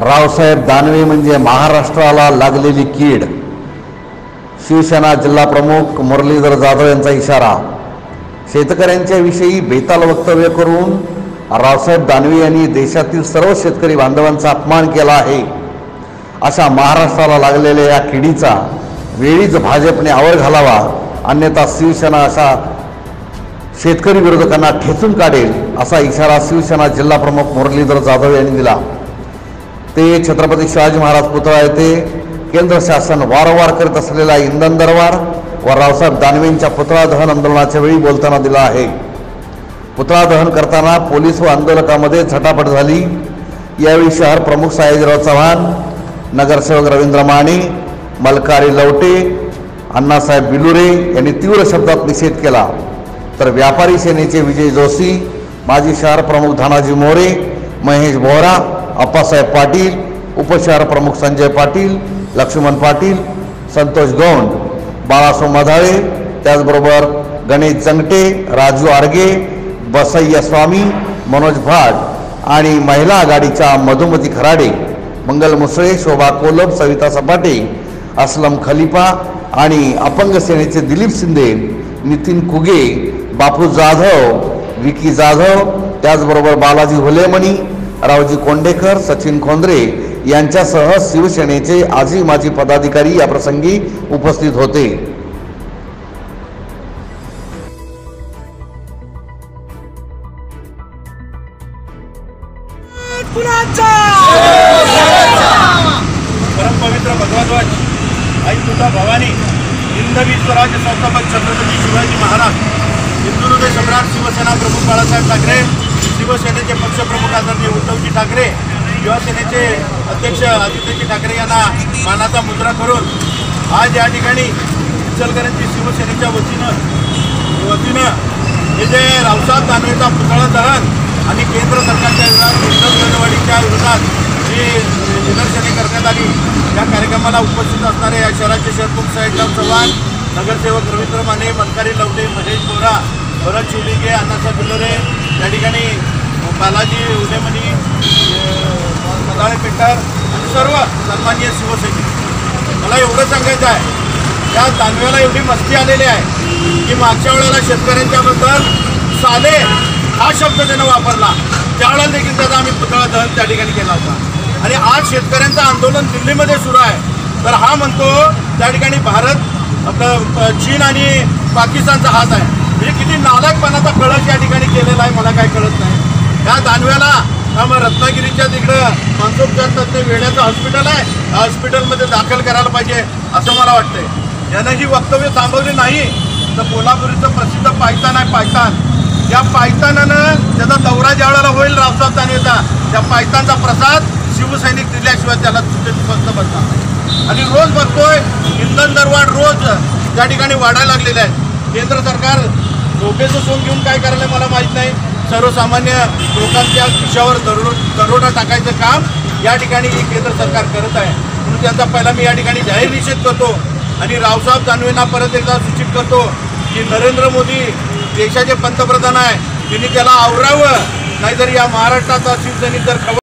रावसाहेब दानवे म्हणजे महाराष्ट्राला लागलेली कीड. शिवसेना जिल्हा प्रमुख मुरलीधर जाधव यांचा इशारा. शेतकऱ्यांच्या विषयी बेताल वक्तव्य करून रावसाहेब दानवे यांनी देशातील सर्व शेतकरी बांधवांचा अपमान केला आहे. अशा महाराष्ट्राला लागलेल्या या किडीचा वेळीच भाजपने आवर घालावा अन्यथा शिवसेना अशा शेतकरी विरोधकांना ठेचून काढेल असा इशारा शिवसेना जिल्हा प्रमुख मुरलीधर जाधव यांनी दिला. ते छत्रपती शिवाजी महाराज पुतळा येथे केंद्र शासन वारंवार करत असलेला इंधन दरवाढ व रावसाहेब दानवेंच्या पुतळा दहन आंदोलनाच्या वेळी बोलताना दिला आहे. पुतळा दहन करताना पोलीस व आंदोलकामध्ये झटापट झाली. यावेळी शहर प्रमुख सयाजीराव चव्हाण नगरसेवक रवींद्र माने मलकारी लवटे अण्णासाहेब बिलुरे यांनी तीव्र शब्दात निषेध केला. तर व्यापारी सेनेचे विजय जोशी माजी शहर प्रमुख धनाजी मोरे महेश बोहरा अप्पासाहेब पाटील उपशहर प्रमुख संजय पाटील लक्ष्मण पाटील संतोष गौंड बाळासो मधाळे त्याचबरोबर गणेश जंगटे राजू आर्गे बसय्या स्वामी मनोज भाट आणि महिला आघाडीच्या मधुमती खराडे मंगल मुसळे शोभा कोलब सविता सपाटे असलम खलिफा आणि अपंग सेनेचे दिलीप शिंदे नितीन कुगे बापू जाधव विकी जाधव त्याचबरोबर बालाजी हुलेमणी रावजी कोंडेकर सचिन खोंद्रे यांच्यासह शिवसेनेचे आजी माजी पदाधिकारी या प्रसंगी उपस्थित होते. परमपवित्र भगवध्वज आई तुझा भवानी हिंदवी स्वराज्य संस्थापक छत्रपती शिवाजी महाराज हिंदुहृदय सम्राट शिवसेना प्रमुख बाळासाहेब ठाकरे शिवसेनेचे पक्षप्रमुख आदरणीय उद्धवजी ठाकरे युवासेनेचे अध्यक्ष आदित्यजी ठाकरे यांना मानाचा मुद्रा करून आज या ठिकाणी इचलकरांची शिवसेनेच्या वतीनं वतीनं हे जे रावसाहेब दानवेचा पुतळा दहन आणि केंद्र सरकारच्या विरोधात उद्धव दरवाढीच्या विरोधात जी निदर्शने करण्यात आली या कार्यक्रमाला उपस्थित असणारे या शहराचे शहरप्रमुख साहेबराव चव्हाण नगरसेवक रवींद्र माने मनकारी लवडे महेश बोरा भरत शिवलिंगे अण्णासाहेब बिल्लोरे या ठिकाणी बालाजी उदयमणी मदाळे पेटर आणि सर्व सन्माननीय शिवसैनिक मला एवढं सांगायचं आहे या दानव्याला एवढी मस्ती आलेली आहे की मागच्या वेळेला शेतकऱ्यांच्याबद्दल साले हा शब्द त्यानं वापरला. त्यावेळेला देखील त्याचा आम्ही पुतळा दहन त्या ठिकाणी केला होता. आणि आज शेतकऱ्यांचं आंदोलन दिल्लीमध्ये सुरू आहे. तर हा म्हणतो त्या ठिकाणी भारत आपलं चीन आणि पाकिस्तानचा हात आहे. हे किती नालायकपणाचा कळस या ठिकाणी केलेला आहे मला काय कळत नाही. या दानव्याला मग रत्नागिरीच्या तिकडं मानसोपचार तज्ञ वेड्याचं हॉस्पिटल आहे. त्या हॉस्पिटलमध्ये दाखल करायला पाहिजे असं मला वाटतंय. यानं ही वक्तव्य थांबवली नाही तर कोल्हापूरचं प्रसिद्ध पायतान आहे पायतान. या पायतानानं त्याचा दौरा ज्या वेळेला होईल रावसाहेब दानवेचा त्या पायतानचा प्रसाद शिवसैनिक दिल्याशिवाय त्याला स्वस्थ बसणार आणि रोज बघतोय इंधन दरवाढ रोज त्या ठिकाणी वाढायला लागलेल्या आहेत केंद्र सरकार झोपेचं सोन घेऊन काय करायला मला माहीत नाही. सर्वसामान्य लोकांच्या खिशावर दरो दरोडा टाकायचं काम या ठिकाणी हे केंद्र सरकार करत आहे. म्हणून त्याचा पहिला मी या ठिकाणी जाहीर निषेध करतो आणि रावसाहेब दानवेंना परत एकदा सूचित करतो की नरेंद्र मोदी देशाचे पंतप्रधान आहे. त्यांनी त्याला आवरावं. नाहीतर या महाराष्ट्राचा शिवसेनेत जर खबर